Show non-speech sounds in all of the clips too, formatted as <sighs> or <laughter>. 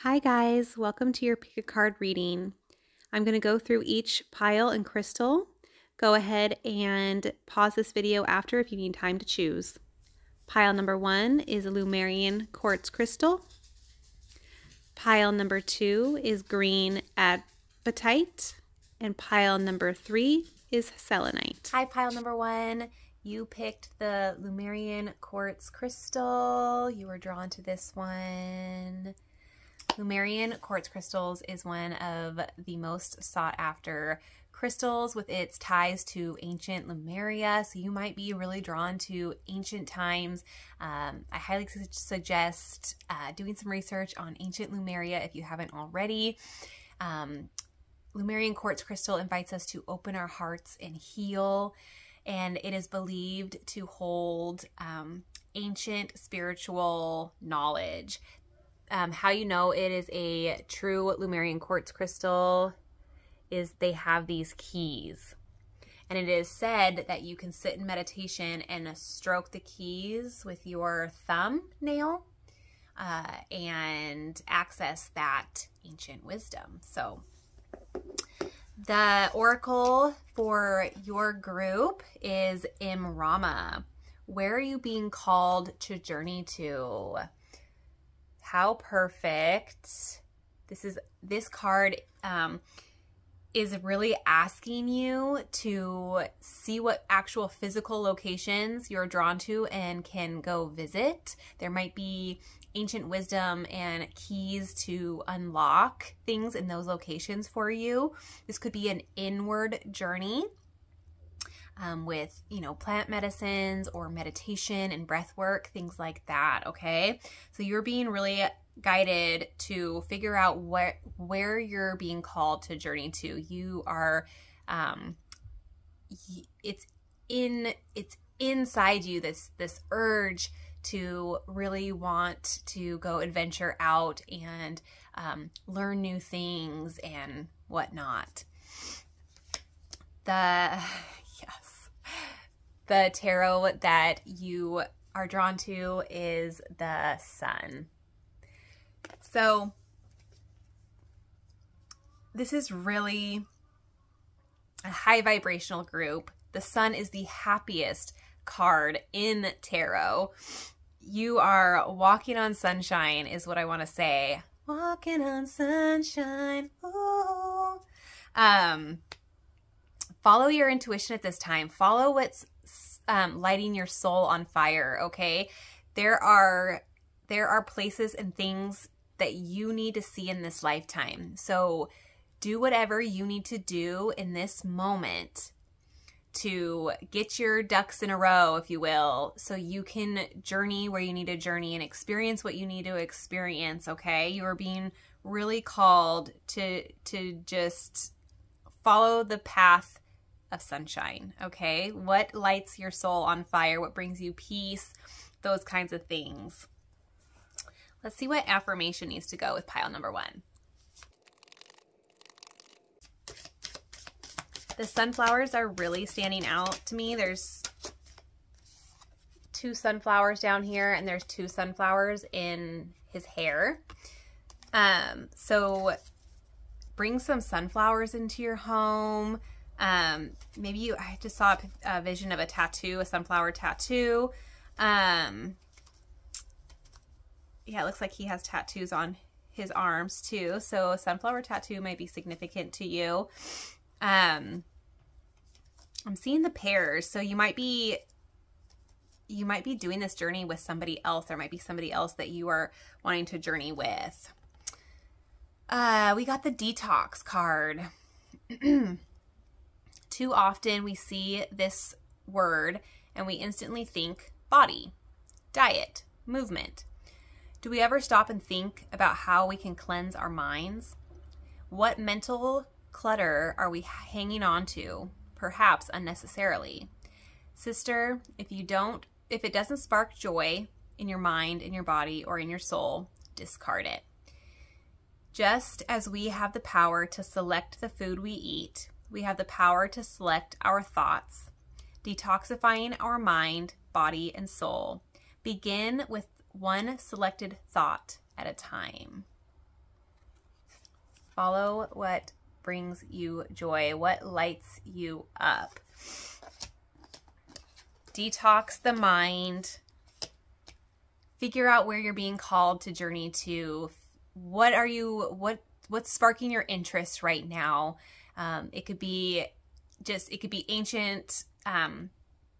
Hi guys, welcome to your pick a card reading. I'm going to go through each pile and crystal. Go ahead and pause this video after if you need time to choose. Pile number one is a Lemurian Quartz Crystal. Pile number two is green apatite. And pile number three is selenite. Hi, pile number one. You picked the Lemurian Quartz Crystal. You were drawn to this one. Lemurian quartz crystals is one of the most sought after crystals with its ties to ancient Lemuria. So you might be really drawn to ancient times. Um, I highly su suggest uh, doing some research on ancient Lemuria if you haven't already. Um, Lemurian quartz crystal invites us to open our hearts and heal. And it is believed to hold um, ancient spiritual knowledge um, how you know it is a true Lemurian quartz crystal is they have these keys. And it is said that you can sit in meditation and stroke the keys with your thumb nail uh, and access that ancient wisdom. So the oracle for your group is Imrama. Where are you being called to journey to? How perfect. This is this card um, is really asking you to see what actual physical locations you're drawn to and can go visit. There might be ancient wisdom and keys to unlock things in those locations for you. This could be an inward journey um, with, you know, plant medicines or meditation and breath work, things like that, okay? So you're being really guided to figure out what where you're being called to journey to. You are um it's in it's inside you this this urge to really want to go adventure out and um, learn new things and whatnot. The the tarot that you are drawn to is the sun. So this is really a high vibrational group. The sun is the happiest card in tarot. You are walking on sunshine is what I want to say. Walking on sunshine. Ooh. Um follow your intuition at this time. Follow what's um, lighting your soul on fire, okay? There are there are places and things that you need to see in this lifetime. So do whatever you need to do in this moment to get your ducks in a row, if you will, so you can journey where you need to journey and experience what you need to experience, okay? You are being really called to to just follow the path of sunshine, okay? What lights your soul on fire? What brings you peace? Those kinds of things. Let's see what affirmation needs to go with pile number one. The sunflowers are really standing out to me. There's two sunflowers down here and there's two sunflowers in his hair. Um, so bring some sunflowers into your home. Um, maybe you, I just saw a, a, vision of a tattoo, a sunflower tattoo. Um, yeah, it looks like he has tattoos on his arms too. So a sunflower tattoo might be significant to you. Um, I'm seeing the pairs. So you might be you might be doing this journey with somebody else. There might be somebody else that you are wanting to journey with. Uh, we got the detox card. <clears throat> Too often we see this word and we instantly think body, diet, movement. Do we ever stop and think about how we can cleanse our minds? What mental clutter are we hanging on to, perhaps unnecessarily? Sister, if you don't, if it doesn't spark joy in your mind, in your body, or in your soul, discard it. Just as we have the power to select the food we eat, we have the power to select our thoughts, detoxifying our mind, body, and soul. Begin with one selected thought at a time. Follow what brings you joy, what lights you up. Detox the mind. Figure out where you're being called to journey to. What are you what what's sparking your interest right now? Um, it could be just it could be ancient um,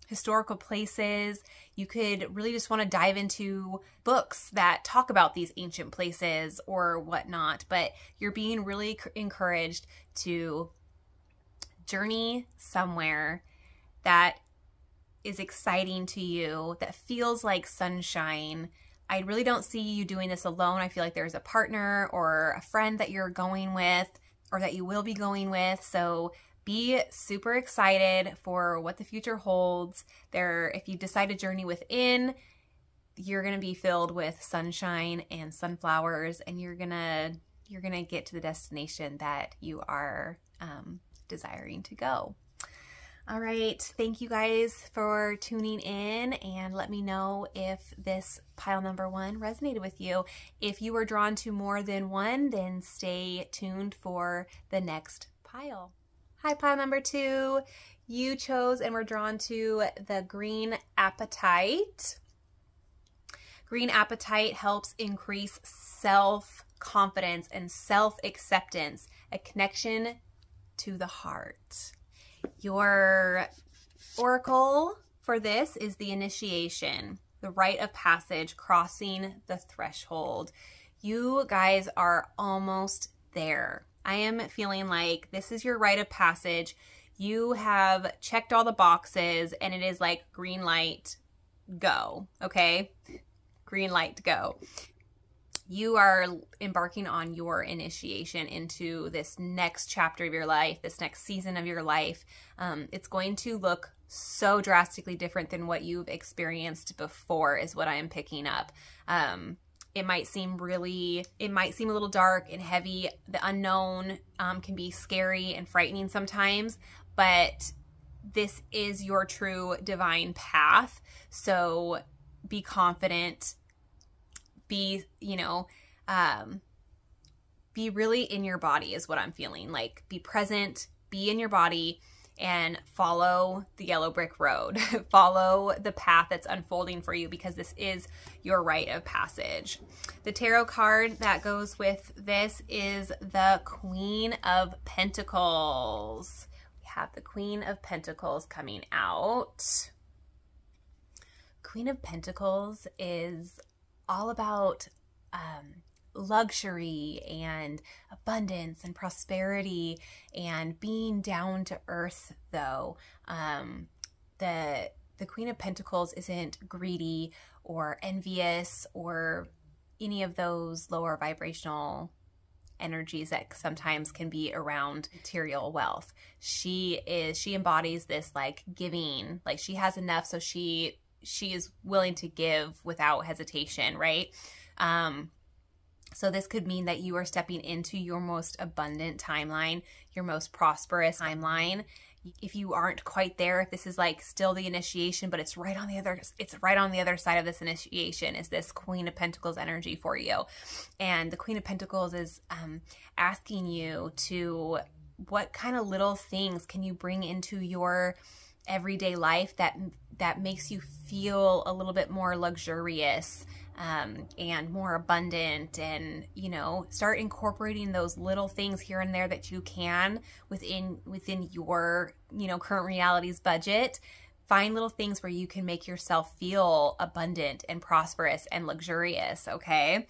historical places. You could really just want to dive into books that talk about these ancient places or whatnot, but you're being really encouraged to journey somewhere that is exciting to you, that feels like sunshine. I really don't see you doing this alone. I feel like there's a partner or a friend that you're going with or that you will be going with. So be super excited for what the future holds. There, if you decide to journey within, you're gonna be filled with sunshine and sunflowers, and you're gonna you're gonna get to the destination that you are um, desiring to go. All right, thank you guys for tuning in and let me know if this pile number one resonated with you. If you were drawn to more than one, then stay tuned for the next pile. Hi, pile number two. You chose and were drawn to the green apatite. Green apatite helps increase self confidence and self acceptance, a connection to the heart. Your oracle for this is the initiation, the rite of passage, crossing the threshold. You guys are almost there. I am feeling like this is your rite of passage. You have checked all the boxes and it is like green light, go. Okay? Green light, to go. You are embarking on your initiation into this next chapter of your life, this next season of your life. Um, it's going to look so drastically different than what you've experienced before, is what I am picking up. Um, it might seem really, it might seem a little dark and heavy. The unknown um, can be scary and frightening sometimes, but this is your true divine path. So be confident, be, you know, um, be really in your body is what I'm feeling. Like be present, be in your body and follow the yellow brick road. <laughs> follow the path that's unfolding for you because this is your rite of passage. The tarot card that goes with this is the Queen of Pentacles. We have the Queen of Pentacles coming out. Queen of Pentacles is all about um, luxury and abundance and prosperity and being down to earth though. Um, the the queen of pentacles isn't greedy or envious or any of those lower vibrational energies that sometimes can be around material wealth. She is she embodies this like giving. Like she has enough so she she is willing to give without hesitation right um so this could mean that you are stepping into your most abundant timeline, your most prosperous timeline. If you aren't quite there, if this is like still the initiation, but it's right on the other, it's right on the other side of this initiation is this Queen of Pentacles energy for you. And the Queen of Pentacles is um, asking you to, what kind of little things can you bring into your everyday life that that makes you feel a little bit more luxurious um, and more abundant and you know start incorporating those little things here and there that you can within within your you know current reality's budget. Find little things where you can make yourself feel abundant and prosperous and luxurious okay?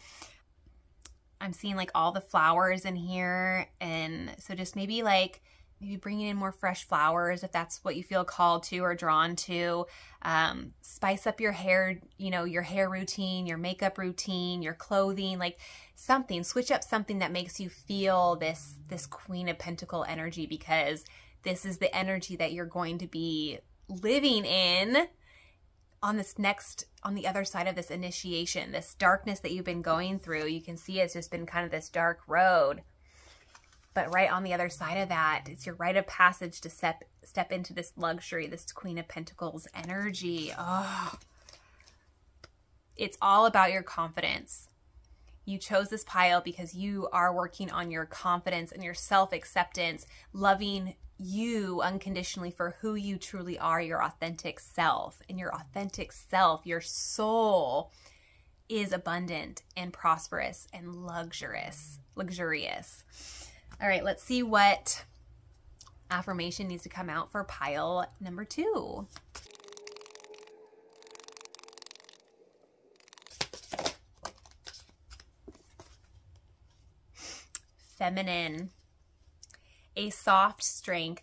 I'm seeing like all the flowers in here and so just maybe like maybe bringing in more fresh flowers if that's what you feel called to or drawn to. Um, spice up your hair you know your hair routine your makeup routine your clothing like something switch up something that makes you feel this this queen of pentacle energy because this is the energy that you're going to be living in on this next on the other side of this initiation this darkness that you've been going through. You can see it's just been kind of this dark road but right on the other side of that, it's your rite of passage to step step into this luxury, this Queen of Pentacles energy. Oh, it's all about your confidence. You chose this pile because you are working on your confidence and your self acceptance, loving you unconditionally for who you truly are, your authentic self. And your authentic self, your soul, is abundant and prosperous and luxurious. Luxurious. All right, let's see what affirmation needs to come out for pile number two. Feminine a soft strength,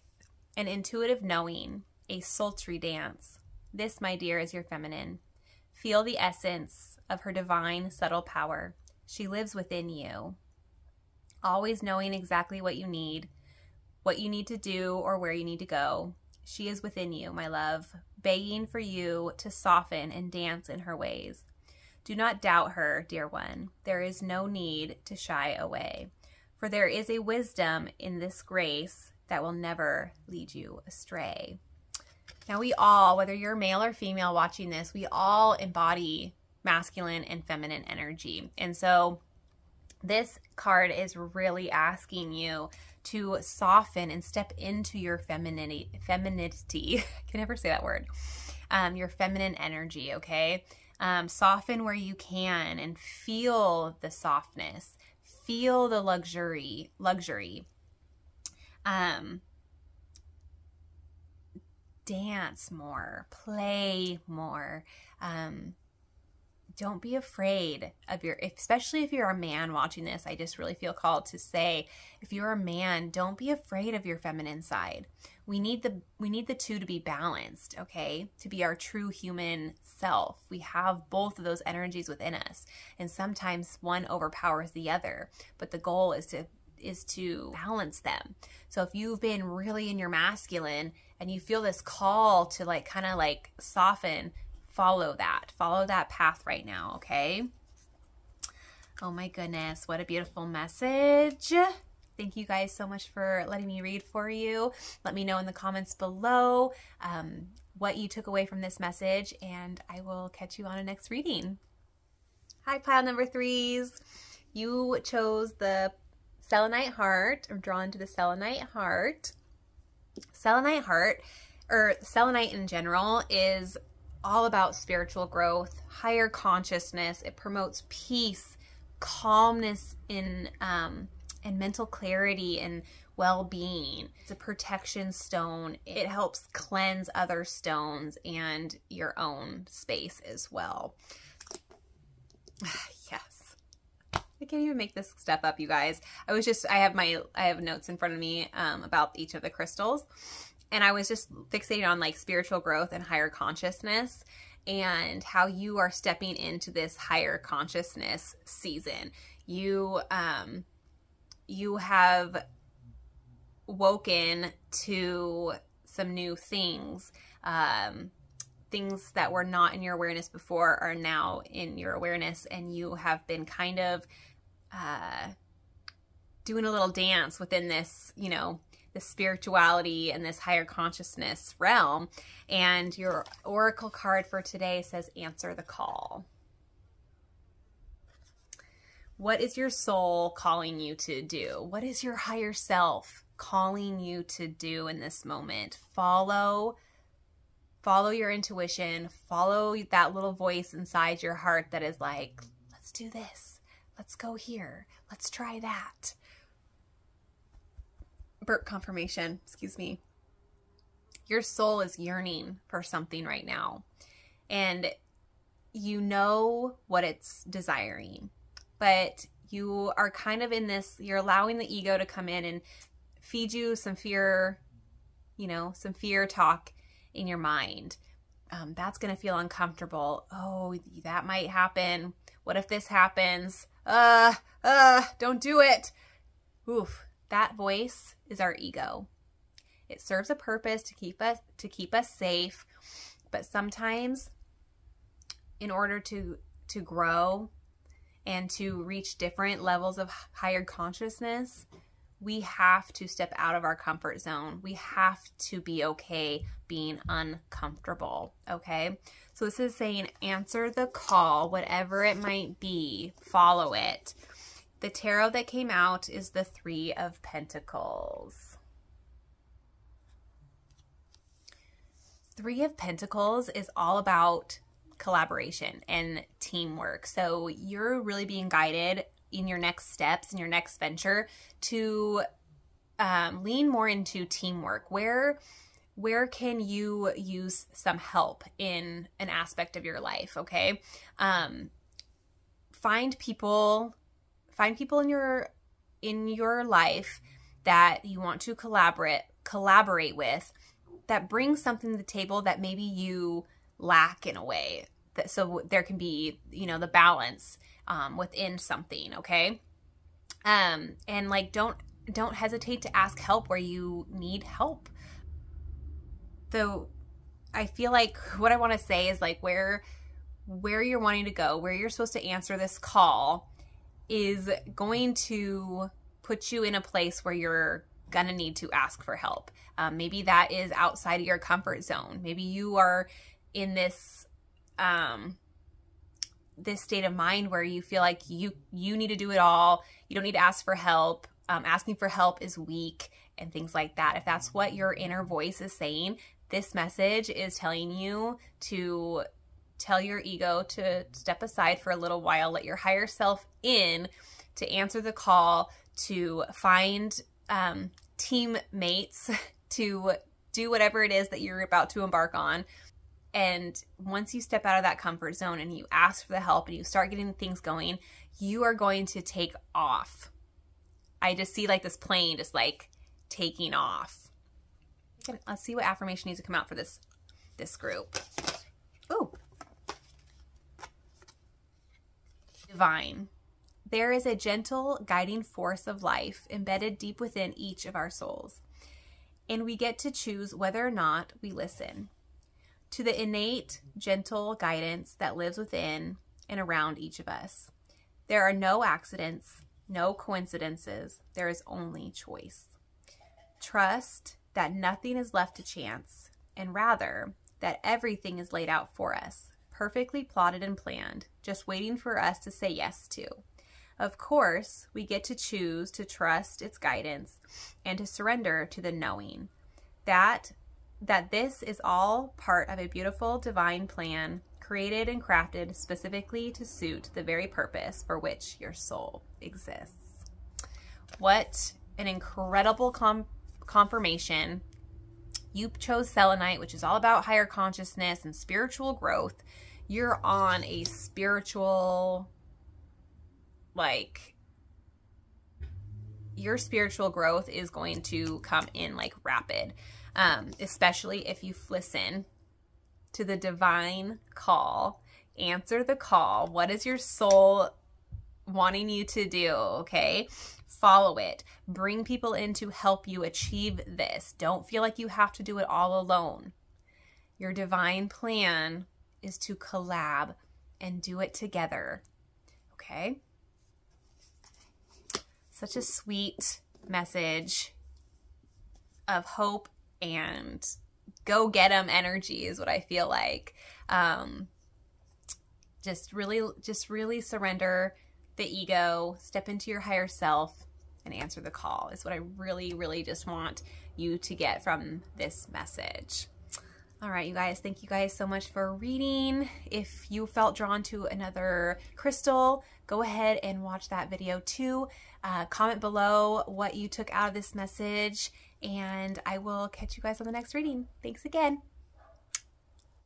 an intuitive knowing, a sultry dance. This, my dear, is your feminine. Feel the essence of her divine, subtle power. She lives within you, always knowing exactly what you need, what you need to do, or where you need to go. She is within you, my love, begging for you to soften and dance in her ways. Do not doubt her, dear one. There is no need to shy away. For there is a wisdom in this grace that will never lead you astray. Now, we all, whether you're male or female watching this, we all embody masculine and feminine energy. And so, this card is really asking you to soften and step into your femininity. <laughs> Femininity. Can never say that word. Um, your feminine energy, okay? Um, soften where you can and feel the softness feel the luxury luxury um dance more play more um don't be afraid of your especially if you're a man watching this i just really feel called to say if you're a man don't be afraid of your feminine side. We need the we need the two to be balanced okay? To be our true human self. We have both of those energies within us and sometimes one overpowers the other but the goal is to is to balance them. So if you've been really in your masculine and you feel this call to like kind of like soften follow that. Follow that path right now, okay? Oh my goodness, what a beautiful message. Thank you guys so much for letting me read for you. Let me know in the comments below um, what you took away from this message, and I will catch you on a next reading. Hi, pile number threes. You chose the selenite heart, or drawn to the selenite heart. Selenite heart, or selenite in general, is all about spiritual growth, higher consciousness. It promotes peace, calmness in um, and mental clarity and well-being. It's a protection stone. It helps cleanse other stones and your own space as well. <sighs> yes. I can't even make this step up, you guys. I was just, I have my, I have notes in front of me um, about each of the crystals and I was just fixated on like spiritual growth and higher consciousness and how you are stepping into this higher consciousness season. You um you have woken to some new things. Um things that were not in your awareness before are now in your awareness and you have been kind of uh doing a little dance within this, you know, the spirituality and this higher consciousness realm. And your oracle card for today says answer the call. What is your soul calling you to do? What is your higher self calling you to do in this moment? Follow follow your intuition, follow that little voice inside your heart that is like, let's do this. Let's go here. Let's try that burp confirmation, excuse me. Your soul is yearning for something right now. And you know what it's desiring. But you are kind of in this, you're allowing the ego to come in and feed you some fear, you know, some fear talk in your mind. Um, that's going to feel uncomfortable. Oh, that might happen. What if this happens? Uh, uh, don't do it. Oof, that voice is our ego. It serves a purpose to keep us to keep us safe, but sometimes in order to to grow and to reach different levels of higher consciousness, we have to step out of our comfort zone. We have to be okay being uncomfortable. Okay. So this is saying answer the call, whatever it might be, follow it. The tarot that came out is the Three of Pentacles. Three of Pentacles is all about collaboration and teamwork. So you're really being guided in your next steps, in your next venture, to um, lean more into teamwork. Where where can you use some help in an aspect of your life? Okay, um, find people, find people in your in your life that you want to collaborate collaborate with that brings something to the table that maybe you lack in a way that so there can be you know the balance um, within something okay? Um and like don't don't hesitate to ask help where you need help. So i feel like <laughs> what i want to say is like where where you're wanting to go where you're supposed to answer this call is going to put you in a place where you're gonna need to ask for help. Um, maybe that is outside of your comfort zone. Maybe you are in this um this state of mind where you feel like you you need to do it all. You don't need to ask for help. Um, asking for help is weak and things like that. If that's what your inner voice is saying this message is telling you to tell your ego to step aside for a little while let your higher self in to answer the call to find um, teammates <laughs> to do whatever it is that you're about to embark on and once you step out of that comfort zone and you ask for the help and you start getting things going, you are going to take off. I just see like this plane just like taking off. Let's see what affirmation needs to come out for this this group. Oh. Divine. There is a gentle guiding force of life embedded deep within each of our souls. And we get to choose whether or not we listen to the innate, gentle guidance that lives within and around each of us. There are no accidents, no coincidences. There is only choice. Trust that nothing is left to chance, and rather that everything is laid out for us, perfectly plotted and planned, just waiting for us to say yes to. Of course, we get to choose to trust its guidance and to surrender to the knowing. That that this is all part of a beautiful divine plan created and crafted specifically to suit the very purpose for which your soul exists. What an incredible com- confirmation. You chose selenite, which is all about higher consciousness and spiritual growth. You're on a spiritual, like, your spiritual growth is going to come in like rapid um, especially if you listen to the divine call. Answer the call. What is your soul wanting you to do? Okay. Follow it. Bring people in to help you achieve this. Don't feel like you have to do it all alone. Your divine plan is to collab and do it together. Okay. Such a sweet message of hope and go get them energy is what I feel like. Um, just really, just really surrender the ego, step into your higher self, and answer the call is what I really, really just want you to get from this message. All right, you guys, thank you guys so much for reading. If you felt drawn to another crystal, go ahead and watch that video too. Uh, comment below what you took out of this message and I will catch you guys on the next reading. Thanks again.